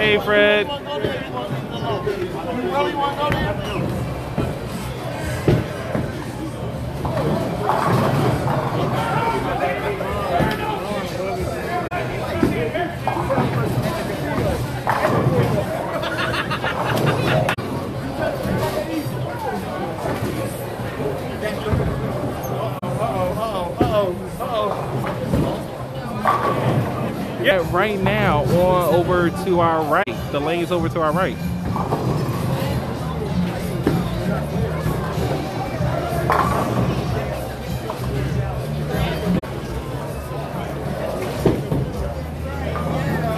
Hey, Fred. Yeah, right now on over to our right. The lane's over to our right.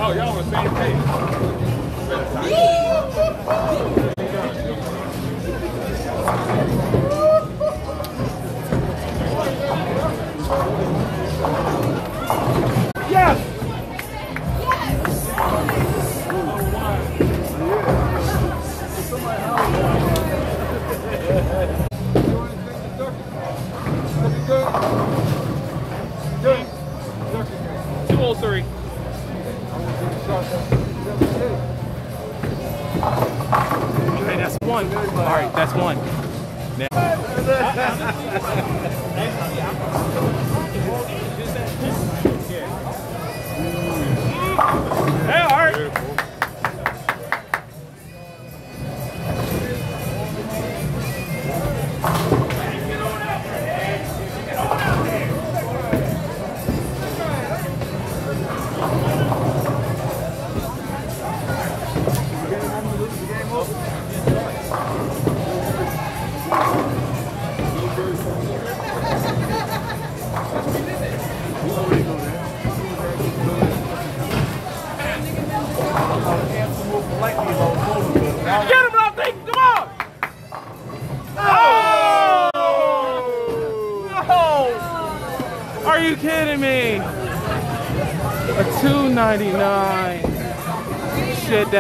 Oh, y'all on the same page. Two oh three. Okay, that's one. All right, that's one. Hey, Are you kidding me? A two ninety nine. Shit, that's